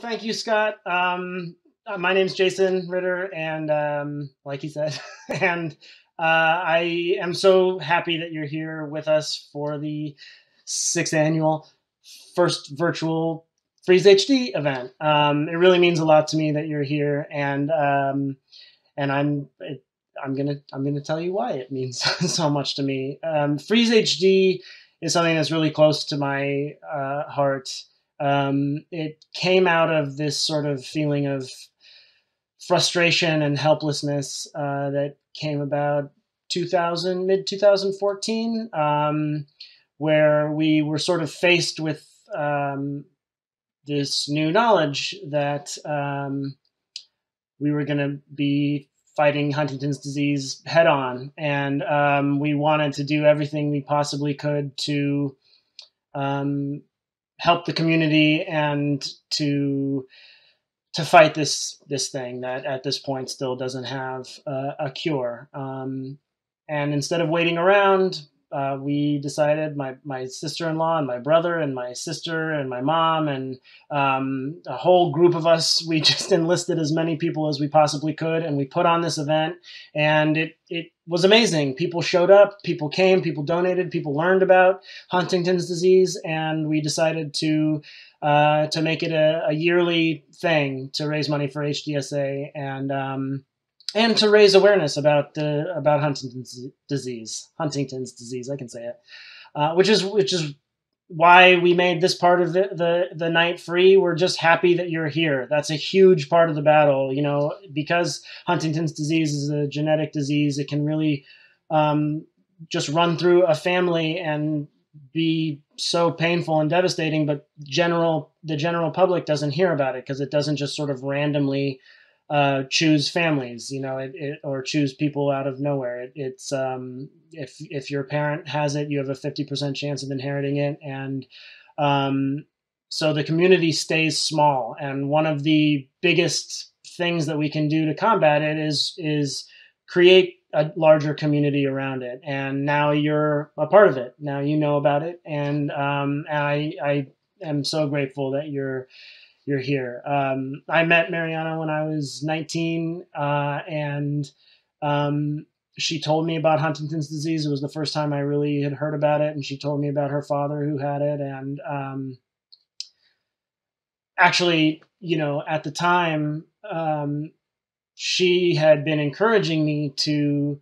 Thank you, Scott. Um, uh, my name's Jason Ritter, and um, like he said, and uh, I am so happy that you're here with us for the sixth annual first virtual Freeze HD event. Um, it really means a lot to me that you're here, and um, and I'm it, I'm gonna I'm gonna tell you why it means so much to me. Um, Freeze HD is something that's really close to my uh, heart. Um, it came out of this sort of feeling of frustration and helplessness uh, that came about 2000 mid 2014 um, where we were sort of faced with um, this new knowledge that um, we were going to be fighting Huntington's disease head on. And um, we wanted to do everything we possibly could to um, help the community and to to fight this this thing that at this point still doesn't have uh, a cure. Um, and instead of waiting around, uh, we decided my my sister-in-law and my brother and my sister and my mom and um, a whole group of us we just enlisted as many people as we possibly could and we put on this event and it it was amazing. People showed up people came people donated people learned about huntington's disease and we decided to uh, to make it a, a, yearly thing to raise money for hdsa and um, and to raise awareness about the about Huntington's disease. Huntington's disease, I can say it, uh, which is which is why we made this part of the, the the night free. We're just happy that you're here. That's a huge part of the battle, you know, because Huntington's disease is a genetic disease. It can really um, just run through a family and be so painful and devastating. But general the general public doesn't hear about it because it doesn't just sort of randomly uh, choose families, you know, it, it, or choose people out of nowhere. It, it's um, if if your parent has it, you have a fifty percent chance of inheriting it, and um, so the community stays small. And one of the biggest things that we can do to combat it is is create a larger community around it. And now you're a part of it. Now you know about it, and um, I I am so grateful that you're you're here. Um, I met Marianna when I was 19, uh, and um, she told me about Huntington's disease. It was the first time I really had heard about it, and she told me about her father who had it. And um, actually, you know, at the time, um, she had been encouraging me to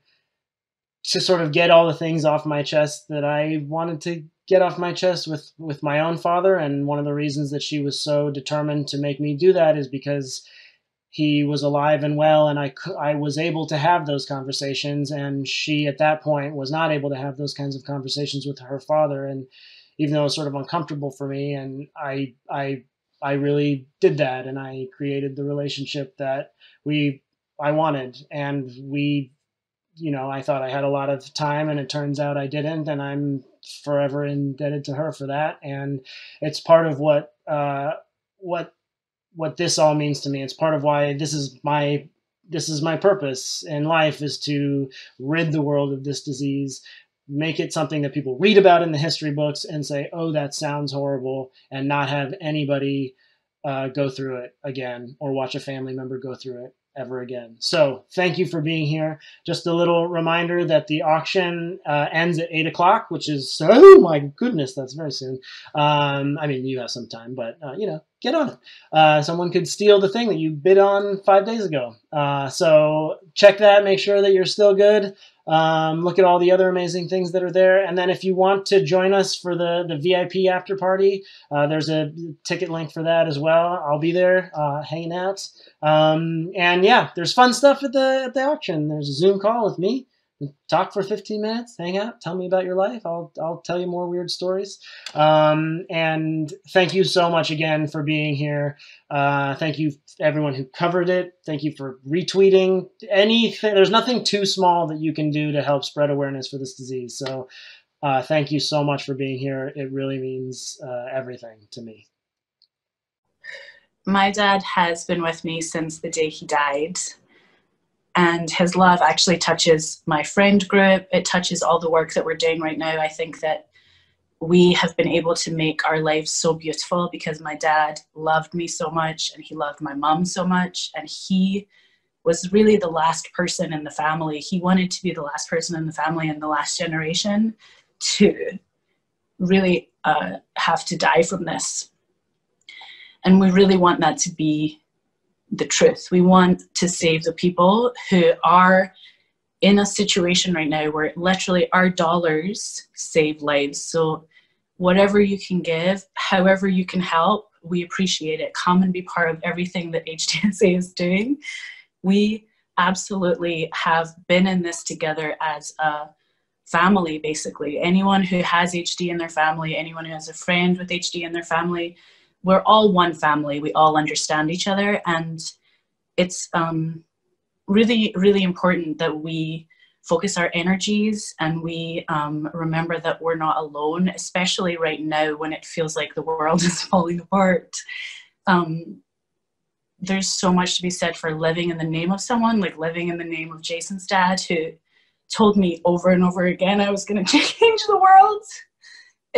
to sort of get all the things off my chest that I wanted to get off my chest with with my own father. And one of the reasons that she was so determined to make me do that is because he was alive and well and I I was able to have those conversations. And she at that point was not able to have those kinds of conversations with her father. And even though it was sort of uncomfortable for me and I I I really did that and I created the relationship that we I wanted. And we you know, I thought I had a lot of time and it turns out I didn't. And I'm forever indebted to her for that. And it's part of what, uh, what, what this all means to me. It's part of why this is my, this is my purpose in life is to rid the world of this disease, make it something that people read about in the history books and say, oh, that sounds horrible, and not have anybody uh, go through it again or watch a family member go through it ever again. So thank you for being here. Just a little reminder that the auction uh, ends at 8 o'clock, which is, oh my goodness, that's very soon. Um, I mean, you have some time, but, uh, you know, get on it. Uh, someone could steal the thing that you bid on five days ago. Uh, so check that, make sure that you're still good. Um, look at all the other amazing things that are there. And then if you want to join us for the, the VIP after party, uh, there's a ticket link for that as well. I'll be there uh, hanging out. Um, and yeah, there's fun stuff at the, at the auction. There's a Zoom call with me talk for 15 minutes, hang out, tell me about your life. I'll, I'll tell you more weird stories. Um, and thank you so much again for being here. Uh, thank you everyone who covered it. Thank you for retweeting anything. There's nothing too small that you can do to help spread awareness for this disease. So uh, thank you so much for being here. It really means uh, everything to me. My dad has been with me since the day he died and his love actually touches my friend group. It touches all the work that we're doing right now. I think that we have been able to make our lives so beautiful because my dad loved me so much and he loved my mom so much. And he was really the last person in the family. He wanted to be the last person in the family and the last generation to really uh, have to die from this. And we really want that to be the truth we want to save the people who are in a situation right now where literally our dollars save lives. So, whatever you can give, however you can help, we appreciate it. Come and be part of everything that HDSA is doing. We absolutely have been in this together as a family, basically. Anyone who has HD in their family, anyone who has a friend with HD in their family, we're all one family. We all understand each other. And it's, um, really, really important that we focus our energies and we um, remember that we're not alone, especially right now when it feels like the world is falling apart. Um, there's so much to be said for living in the name of someone, like living in the name of Jason's dad, who told me over and over again I was going to change the world.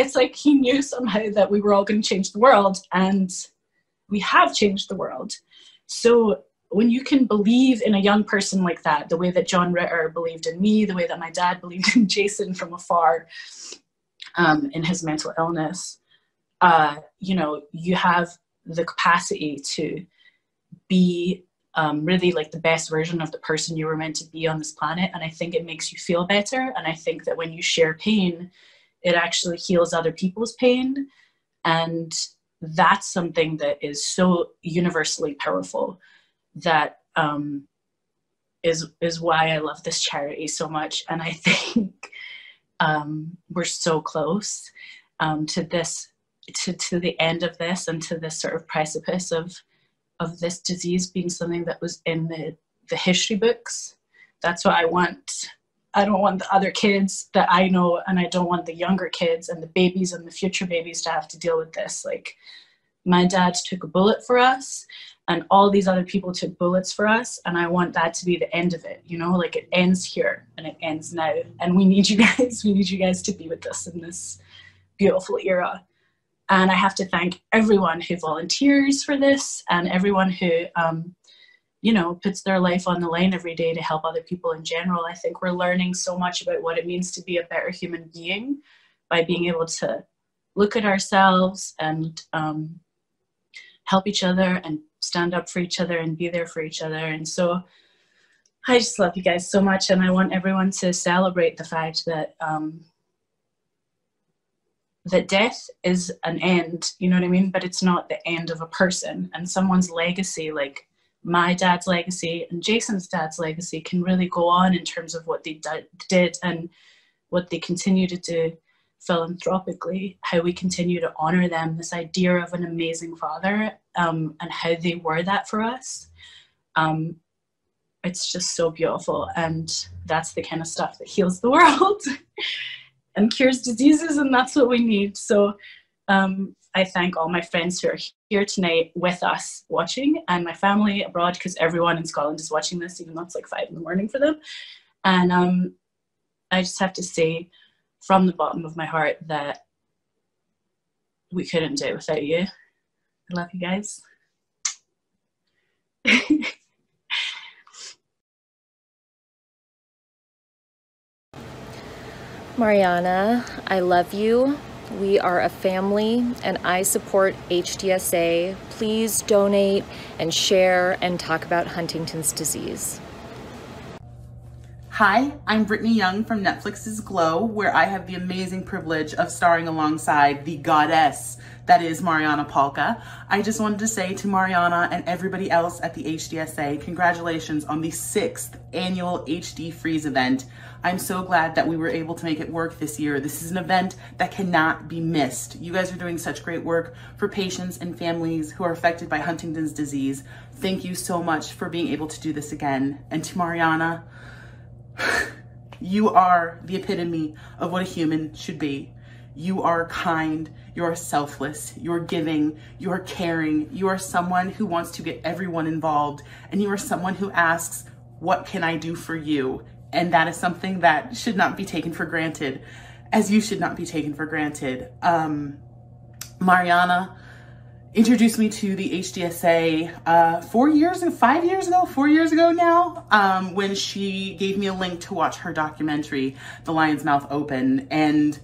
It's like he knew somehow that we were all going to change the world, and we have changed the world. So when you can believe in a young person like that, the way that John Ritter believed in me, the way that my dad believed in Jason from afar um, in his mental illness, uh, you know, you have the capacity to be um, really like the best version of the person you were meant to be on this planet. And I think it makes you feel better. And I think that when you share pain, it actually heals other people's pain. And that's something that is so universally powerful that um, is is why I love this charity so much, and I think um, we're so close um, to this to to the end of this and to this sort of precipice of of this disease being something that was in the the history books. That's what I want. I don't want the other kids that I know, and I don't want the younger kids and the babies and the future babies to have to deal with this. Like, my dad took a bullet for us, and all these other people took bullets for us and i want that to be the end of it you know? Like it ends here and it ends now. And we need you guys we need you guys to be with us in this beautiful era. And i have to thank everyone who volunteers for this and everyone who um, you know puts their life on the line every day to help other people in general i think we're learning so much about what it means to be a better human being by being able to look at ourselves and um, help each other and stand up for each other and be there for each other. And so I just love you guys so much, and I want everyone to celebrate the fact that um, that death is an end. You know what I mean? But it's not the end of a person, and someone's legacy, like my dad's legacy and Jason's dad's legacy, can really go on in terms of what they did and what they continue to do philanthropically, how we continue to honor them, this idea of an amazing father um, and how they were that for us. Um, it's just so beautiful. And that's the kind of stuff that heals the world and cures diseases, and that's what we need. So um, I thank all my friends who are here tonight with us watching and my family abroad because everyone in Scotland is watching this, even though it's like five in the morning for them. And um, I just have to say, from the bottom of my heart that we couldn't do it without you. I love you guys. Marianna, I love you. We are a family and I support HDSA. Please donate and share and talk about Huntington's disease. Hi, I'm Britney Young from Netflix's Glow, where I have the amazing privilege of starring alongside the goddess that is Marianna Palka. I just wanted to say to Marianna and everybody else at the HDSA, congratulations on the sixth annual HD Freeze event. I'm so glad that we were able to make it work this year. This is an event that cannot be missed. You guys are doing such great work for patients and families who are affected by Huntington's disease. Thank you so much for being able to do this again. And to Marianna, you are the epitome of what a human should be. You are kind, you're selfless, you're giving, you're caring, you are someone who wants to get everyone involved, and you are someone who asks, What can I do for you? And that is something that should not be taken for granted. as you should not be taken for granted. Um, Marianna introduced me to the HDSA uh, four years and five years ago, four years ago now, um, when she gave me a link to watch her documentary, The Lion's Mouth Open. And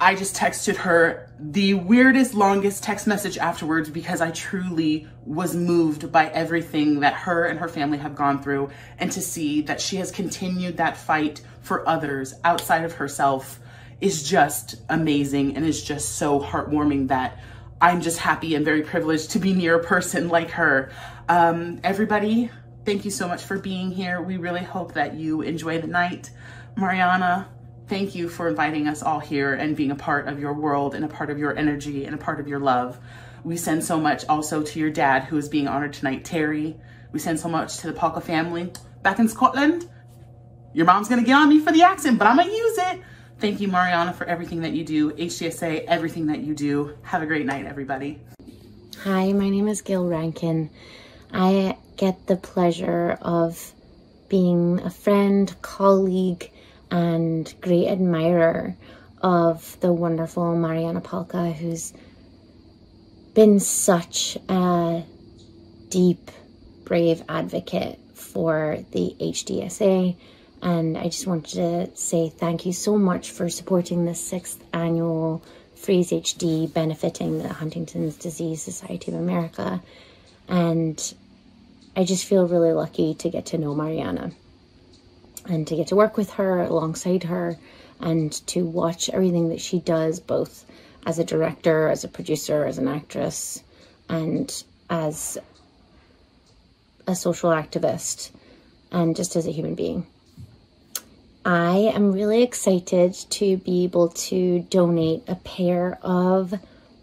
I just texted her the weirdest, longest text message afterwards because I truly was moved by everything that her and her family have gone through and to see that she has continued that fight for others outside of herself is just amazing and is just so heartwarming that I'm just happy and very privileged to be near a person like her. Um, everybody, thank you so much for being here. We really hope that you enjoy the night. Marianna, thank you for inviting us all here and being a part of your world and a part of your energy and a part of your love. We send so much also to your dad who is being honored tonight, Terry. We send so much to the Palka family back in Scotland. Your mom's gonna get on me for the accent, but I'm gonna use it. Thank you, Marianna, for everything that you do. HDSA, everything that you do. Have a great night, everybody. Hi, my name is Gayle Rankin. I get the pleasure of being a friend, colleague, and great admirer of the wonderful Marianna Palka, who's been such a deep, brave advocate for the HDSA and I just wanted to say thank you so much for supporting the sixth annual Freeze HD benefiting the Huntington's Disease Society of America. And I just feel really lucky to get to know Marianna and to get to work with her alongside her and to watch everything that she does, both as a director, as a producer, as an actress, and as a social activist, and just as a human being. I am really excited to be able to donate a pair of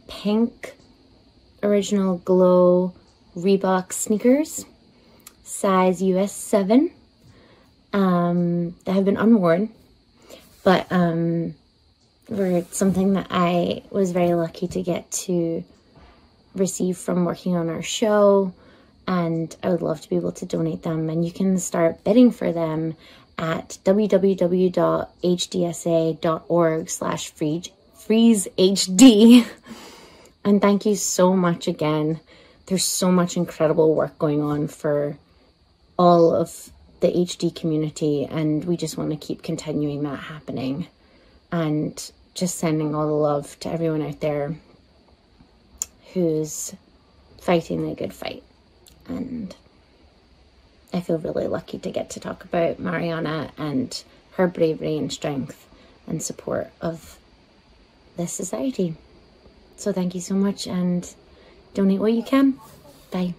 pink original glow Reebok sneakers, size US 7, um, that have been unworn, but um, were something that I was very lucky to get to receive from working on our show and I would love to be able to donate them and you can start bidding for them at www.hdsa.org slash freezehd. And thank you so much again. There's so much incredible work going on for all of the HD community, and we just want to keep continuing that happening. And just sending all the love to everyone out there who's fighting the good fight. And I feel really lucky to get to talk about Marianna and her bravery and strength and support of this society. So thank you so much and donate what you can. Bye.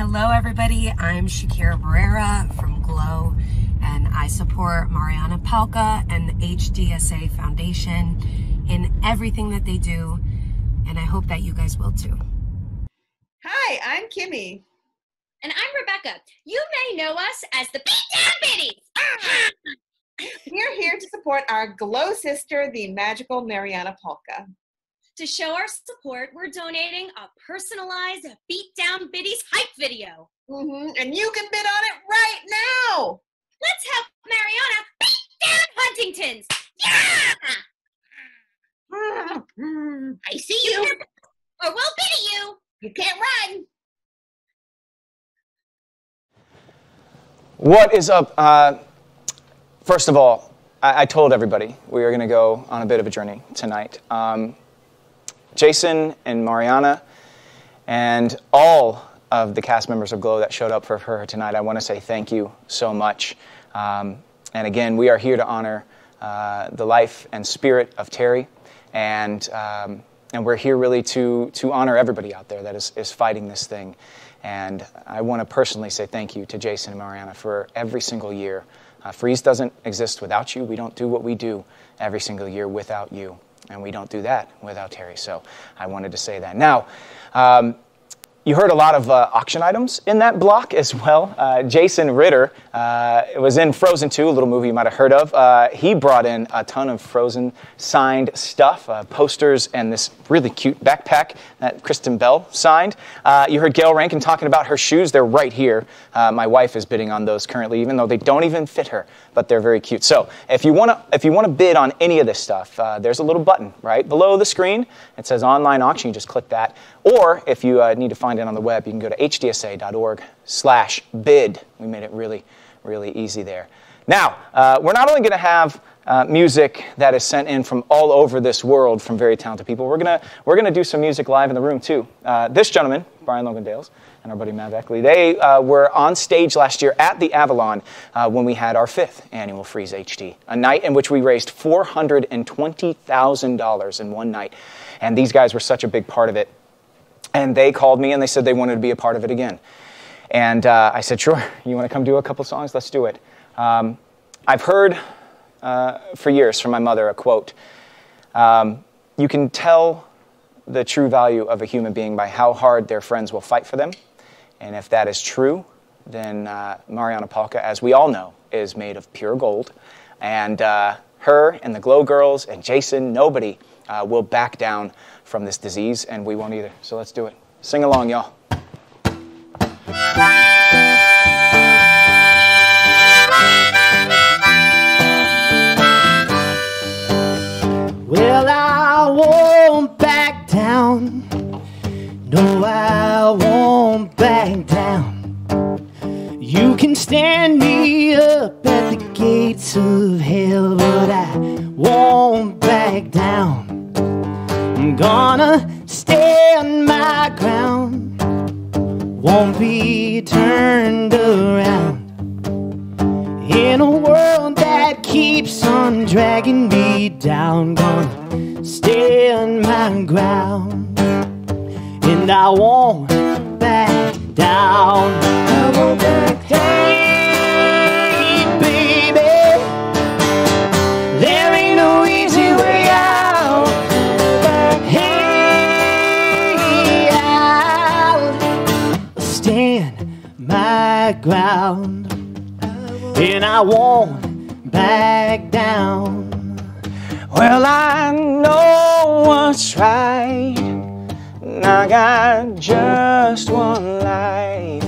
Hello, everybody. I'm Shakira Barrera from Glow, and I support Marianna Palka and the HDSA Foundation in everything that they do, and I hope that you guys will too. Hi, I'm Kimmy. And I'm Rebekka. You may know us as the Beatdown Biddies. We're here to support our glow sister, the magical Marianna Palka. To show our support, we're donating a personalized Beatdown Biddies hype video. Mm-hmm. And you can bid on it right now. Let's help Marianna beat down Huntington's. Yeah! I see you. or we'll biddy you. You can't run. What is up? Uh, first of all, I, I, told everybody we are going to go on a bit of a journey tonight. Um, Jason and Marianna and all of the cast members of Glow that showed up for her tonight, I want to say thank you so much. Um, and again, we are here to honor uh, the life and spirit of Terry, and um, and we're here really to to honor everybody out there that is, is fighting this thing. And I want to personally say thank you to Jason and Marianna for every single year. Uh, Freeze doesn't exist without you. We don't do what we do every single year without you. And we don't do that without Terry. So I wanted to say that. Now, um, you heard a lot of uh, auction items in that block as well. Uh, Jason Ritter uh, was in Frozen 2, a little movie you might have heard of. Uh, he brought in a ton of Frozen signed stuff, uh, posters, and this really cute backpack that Kristen Bell signed. Uh, you heard Gayle Rankin talking about her shoes. They're right here. my wife is bidding on those currently, even though they don't even fit her, but they're very cute. So if you want to if you want to bid on any of this stuff, there's a little button right below the screen. It says online auction. You just click that. Or if you need to find it on the web, you can go to hdsa.org slash bid. We made it really, really easy there. Now, uh, we're not only going to have uh, music that is sent in from all over this world from very talented people. We're gonna we're gonna do some music live in the room too. Uh, this gentleman, Brian Logan Dales, and our buddy Matt Beckley, they uh, were on stage last year at the Avalon uh, when we had our fifth annual Freeze HD, a night in which we raised four hundred and twenty thousand dollars in one night, and these guys were such a big part of it. And they called me and they said they wanted to be a part of it again. And uh, I said, sure, you want to come do a couple songs? Let's do it. Um, I've heard uh, for years from my mother a quote um, You can tell the true value of a human being by how hard their friends will fight for them. And if that is true, then uh, Marianna Palka, as we all know, is made of pure gold. And uh, her and the Glow Girls and Jason, nobody uh, will back down from this disease, and we won't either. So let's do it. Sing along, y'all. Well, I won't back down. No, I won't back down. You can stand me up at the gates of hell, but I won't back down. I'm gonna stand my ground, won't be turned around. In a world that keeps on dragging me down, gonna stand my ground, and I won't back down. I won't back down. Ground, and I won't back down. Well, I know what's right. I got just one life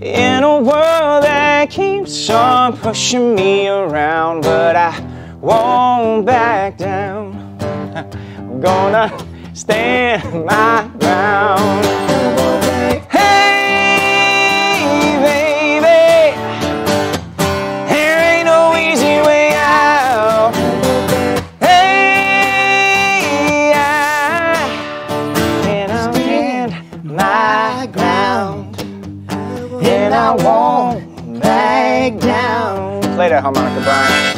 in a world that keeps on pushing me around, but I won't back down. I'm gonna stand my ground. I won't back down. Play that harmonica, Brian.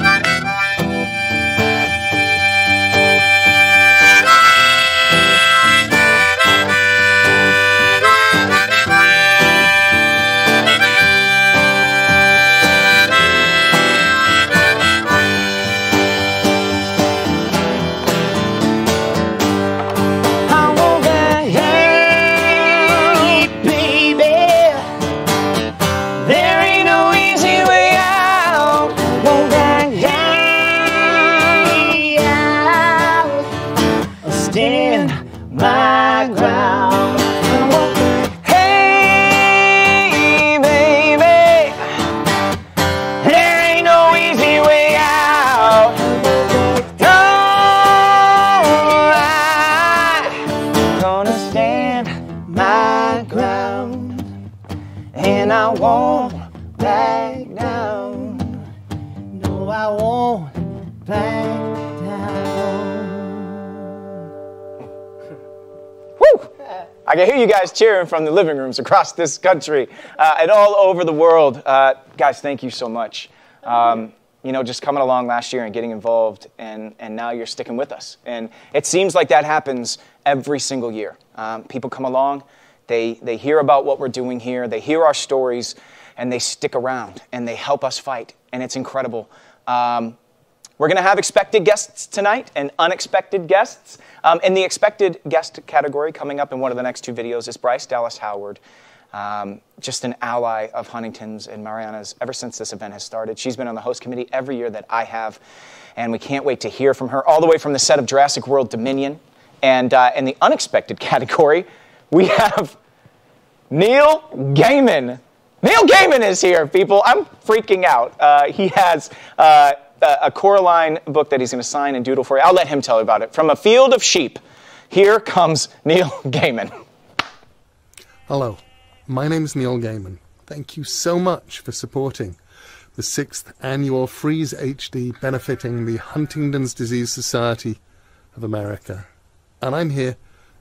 Guys cheering from the living rooms across this country uh, and all over the world. Uh, guys, thank you so much. Um, you know, just coming along last year and getting involved, and, and now you're sticking with us. And it seems like that happens every single year. Um, people come along, they, they hear about what we're doing here, they hear our stories, and they stick around and they help us fight. And it's incredible. Um, We're going to have expected guests tonight and unexpected guests. Um, in the expected guest category, coming up in one of the next two videos, is Bryce Dallas Howard. Um, just an ally of Huntington's and Marianna's ever since this event has started. She's been on the host committee every year that I have, and we can't wait to hear from her all the way from the set of Jurassic World Dominion. And uh, in the unexpected category, we have Neil Gaiman. Neil Gaiman is here, people. I'm freaking out. Uh, he has uh, a Coraline book that he's going to sign and doodle for you. I'll let him tell you about it. From a field of sheep, here comes Neil Gaiman. Hello, my name is Neil Gaiman. Thank you so much for supporting the sixth annual Freeze HD benefiting the Huntington's Disease Society of America. And I'm here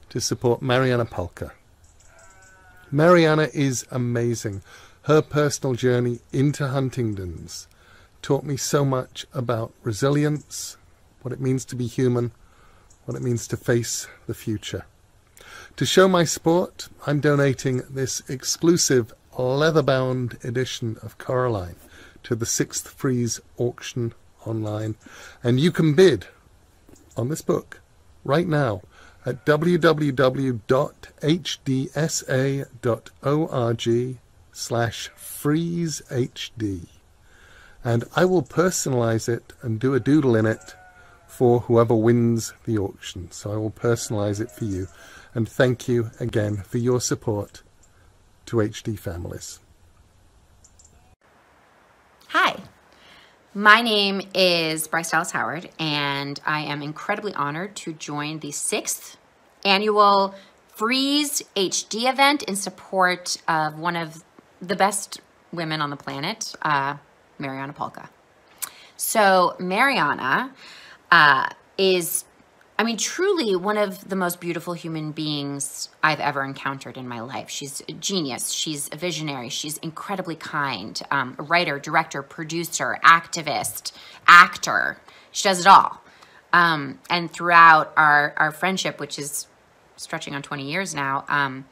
to support Marianna Palka. Marianna is amazing. Her personal journey into Huntington's taught me so much about resilience, what it means to be human, what it means to face the future. To show my support, I'm donating this exclusive leather-bound edition of Coraline to the Sixth Freeze auction online, and you can bid on this book right now at www.hdsa.org slash freezehd and I will personalize it and do a doodle in it for whoever wins the auction. So I will personalize it for you. And thank you again for your support to HD families. Hi, my name is Bryce Dallas Howard, and I am incredibly honored to join the sixth annual Freeze HD event in support of one of the best women on the planet, uh, Marianna Palka. So Marianna uh, is, I mean, truly one of the most beautiful human beings I've ever encountered in my life. She's a genius. She's a visionary. She's incredibly kind. Um, a writer, director, producer, activist, actor. She does it all. Um, and throughout our, our friendship, which is stretching on 20 years now, um,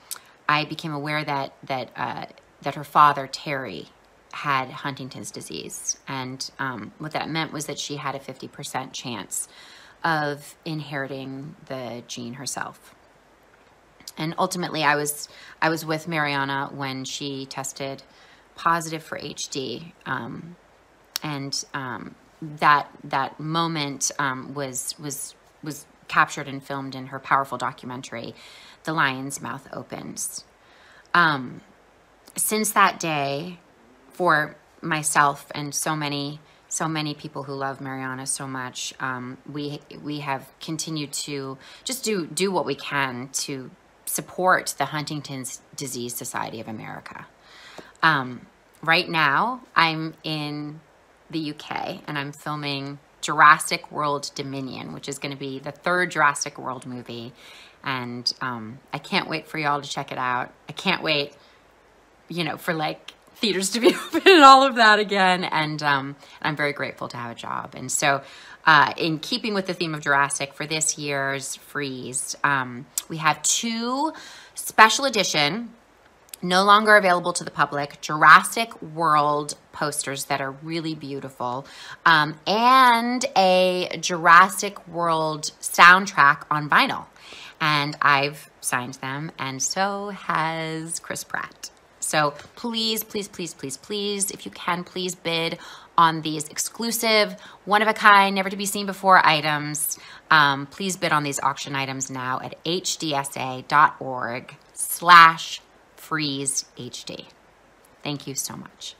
I became aware that that uh, that her father Terry had Huntington's disease. And um, what that meant was that she had a 50% chance of inheriting the gene herself. And ultimately, I was I was with Marianna when she tested positive for HD, um, and um, that that moment um, was was was captured and filmed in her powerful documentary, "The Lion's Mouth Opens." Um, since that day, for myself and so many so many people who love Marianna so much. Um, we we have continued to just do do what we can to support the Huntington's Disease Society of America. Um, right now, I'm in the UK and I'm filming Jurassic World Dominion, which is going to be the third Jurassic World movie. And um, I can't wait for y'all to check it out. I can't wait, you know, for like theaters to be open and all of that again. And um, I'm very grateful to have a job. And so, uh, in keeping with the theme of Jurassic for this year's Freeze, um, we have two special edition, no longer available to the public, Jurassic World posters that are really beautiful, um, and a Jurassic World soundtrack on vinyl. And I've signed them, and so has Chris Pratt. So please, please, please, please, please, if you can, please bid on these exclusive, one of a kind, never to be seen before items. Um, please bid on these auction items now at hdsa.org slash freeze HD. Thank you so much.